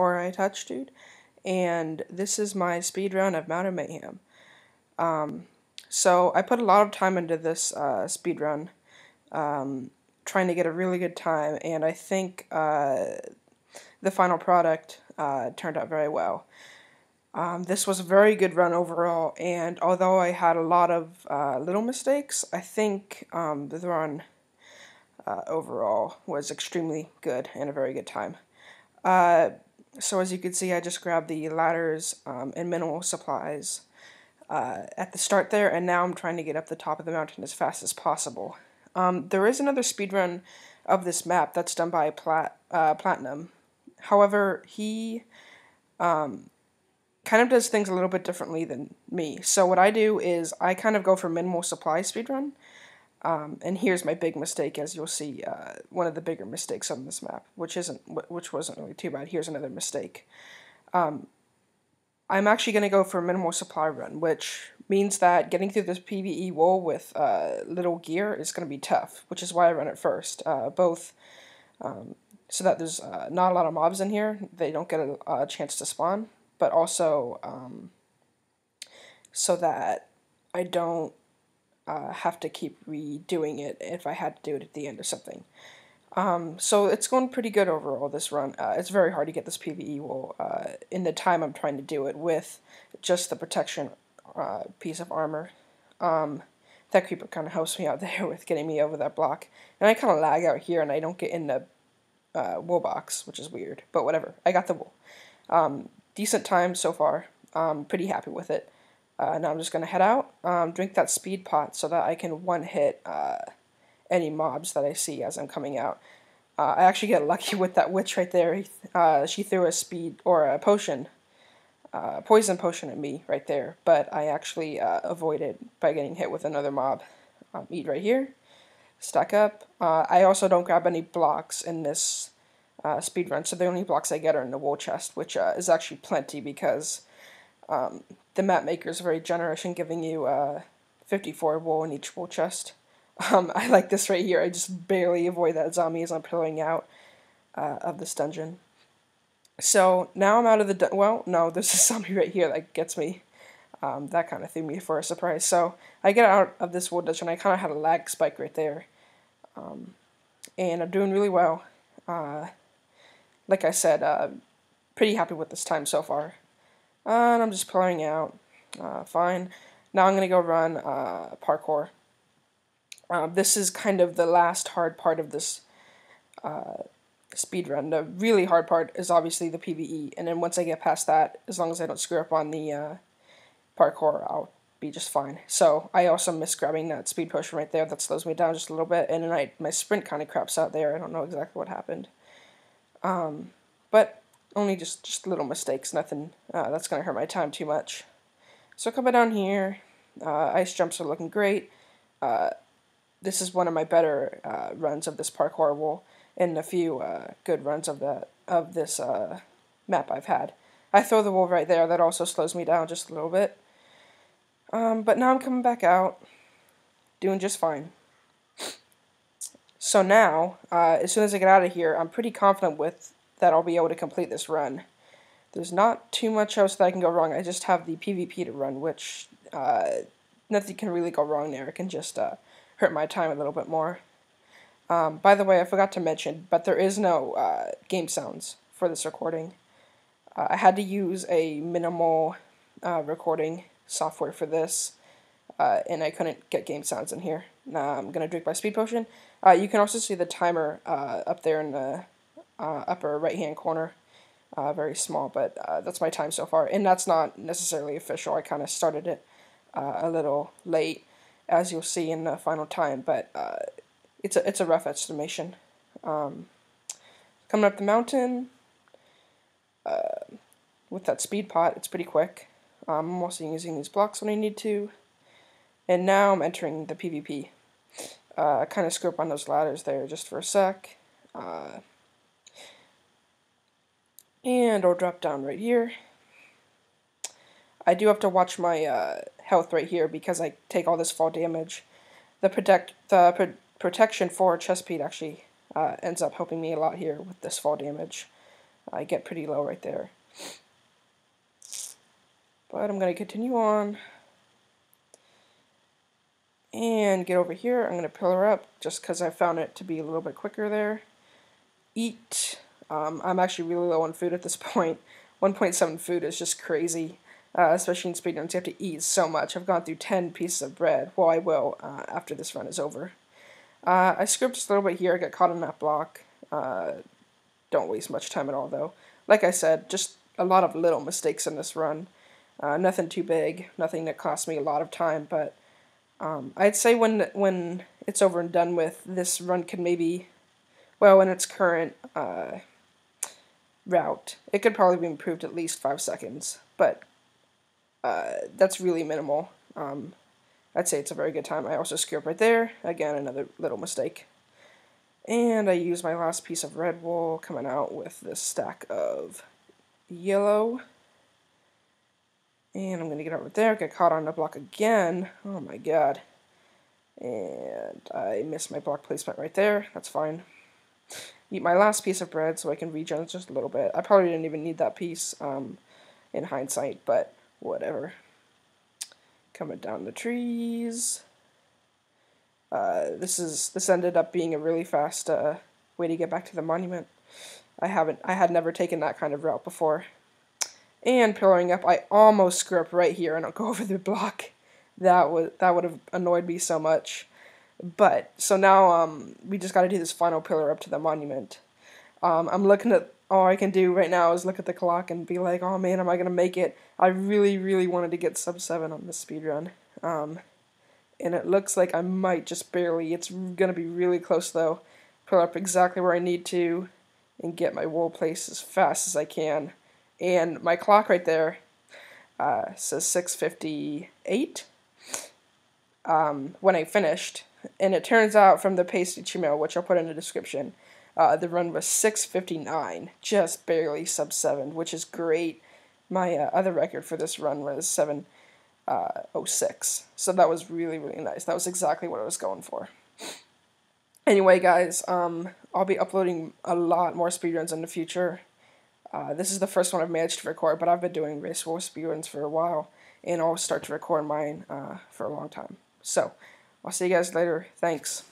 Or iTouchDude. And this is my speed run of Mountain Mayhem. Um, so I put a lot of time into this uh, speed run, um, trying to get a really good time, and I think uh, the final product uh, turned out very well. Um, this was a very good run overall, and although I had a lot of uh, little mistakes, I think um, the run uh, overall was extremely good and a very good time. So as you can see, I just grabbed the ladders um, and minimal supplies uh, at the start there, and now I'm trying to get up the top of the mountain as fast as possible. Um, there is another speed run of this map that's done by Plaat uh, Platinum. However, he um, kind of does things a little bit differently than me. So what I do is I kind of go for minimal supply speed run. Um, and here's my big mistake, as you'll see, uh, one of the bigger mistakes on this map, which isn't, which wasn't really too bad. Here's another mistake. Um, I'm actually going to go for a minimal supply run, which means that getting through this PVE wall with uh, little gear is going to be tough, which is why I run it first. Uh, both um, so that there's uh, not a lot of mobs in here, they don't get a, a chance to spawn, but also um, so that I don't uh, have to keep redoing it if I had to do it at the end or something. Um, so it's going pretty good overall this run. Uh, it's very hard to get this PVE wall uh, in the time I'm trying to do it with just the protection uh, piece of armor. Um, that creeper kind of helps me out there with getting me over that block. And I kind of lag out here and I don't get in the uh, wool box, which is weird. But whatever, I got the wool. Um, decent time so far. I'm pretty happy with it. Uh, now I'm just going to head out, um, drink that speed pot so that I can one hit uh, any mobs that I see as I'm coming out. Uh, I actually get lucky with that witch right there. Uh, she threw a speed or a potion, uh, poison potion at me right there, but I actually uh, avoided by getting hit with another mob. Um, eat right here, stack up. I also don't grab any blocks in this speed run, so the only blocks I get are in the wool chest, which is actually plenty because um, the map maker is very generous in giving you 54 wool in each wool chest. Um, I like this right here. I just barely avoid that zombie as I'm pulling out uh, of this dungeon. So now I'm out of the well, no, there's a zombie right here that gets me. Um, that kind of threw me for a surprise. So I get out of this wool dungeon. I kind of had a lag spike right there, um, and I'm doing really well. Uh, like I said, uh, pretty happy with this time so far. And I'm just pulling out. Uh, fine. Now I'm gonna go run uh, parkour. Uh, this is kind of the last hard part of this uh, speed run. The really hard part is obviously the PVE, and then once I get past that, as long as I don't screw up on the uh, parkour, I'll be just fine. So I also miss grabbing that speed potion right there. That slows me down just a little bit, and then I my sprint kind of craps out there. I don't know exactly what happened, um, but only just just little mistakes. Nothing uh, that's gonna hurt my time too much. So coming down here, uh, ice jumps are looking great. Uh, this is one of my better uh, runs of this parkour wall and a few uh, good runs of the of this uh, map I've had. I throw the wall right there. That also slows me down just a little bit. Um, but now I'm coming back out, doing just fine. So now, as soon as I get out of here, I'm pretty confident with that I'll be able to complete this run. There's not too much else that I can go wrong. I just have the PvP to run, which uh, nothing can really go wrong there. It can just uh, hurt my time a little bit more. Um, by the way, I forgot to mention, but there is no uh, game sounds for this recording. Uh, I had to use a minimal uh, recording software for this, uh, and I couldn't get game sounds in here. Now I'm going to drink my speed potion. You can also see the timer up there in the upper right-hand corner. very small, but that's my time so far. And that's not necessarily official. I kind of started it a little late as you'll see in the final time, but uh, it's a it's a rough estimation. Um, coming up the mountain uh, with that speed pot, it's pretty quick. Um, I'm also using these blocks when I need to, and now I'm entering the PvP. Uh, I kind of up on those ladders there just for a sec. Uh, and I'll drop down right here. I do have to watch my uh, health right here because I take all this fall damage. The protect the pro protection for chest plate actually uh, ends up helping me a lot here with this fall damage. I get pretty low right there. But I'm going to continue on and get over here. I'm going to pillar up just because I found it to be a little bit quicker there. Eat. Um, I'm actually really low on food at this point. 1.7 food is just crazy, uh, especially in speedruns. You have to eat so much. I've gone through 10 pieces of bread. Well, I will uh, after this run is over. Uh, I script just a little bit here. I got caught in that block. Uh, don't waste much time at all, though. Like I said, just a lot of little mistakes in this run. Uh, nothing too big, nothing that cost me a lot of time, but um, I'd say when when it's over and done with, this run could maybe, well, in its current uh, route, it could probably be improved at least five seconds, but uh, that's really minimal. Um, I'd say it's a very good time. I also screw up right there. Again, another little mistake. And I use my last piece of red wool coming out with this stack of yellow. And I'm going to get over there, get caught on the block again. Oh my god. And I missed my block placement right there. That's fine. Eat my last piece of bread so I can regen just a little bit. I probably didn't even need that piece um, in hindsight, but whatever. Coming down the trees. Uh, this is this ended up being a really fast uh, way to get back to the monument. I haven't I had never taken that kind of route before. And pillaring up, I almost screw up right here and I'll go over the block. That would that would have annoyed me so much. But so now um, we just got to do this final pillar up to the monument. Um, I'm looking at all I can do right now is look at the clock and be like, oh man, am I gonna make it? I really, really wanted to get sub seven on this speed run. Um, and it looks like I might just barely. It's gonna be really close though. Pull up exactly where I need to, and get my wool place as fast as I can. And my clock right there uh, says 6:58 um, when I finished, and it turns out from the PasteHTML, which I'll put in the description, uh, the run was 6:59, just barely sub seven, which is great. My uh, other record for this run was 7:06, uh, so that was really really nice. That was exactly what I was going for. Anyway, guys, um, I'll be uploading a lot more speedruns in the future. Uh, this is the first one I've managed to record, but I've been doing RaceForWool speedruns for a while, and I'll start to record mine uh, for a long time. So, I'll see you guys later. Thanks.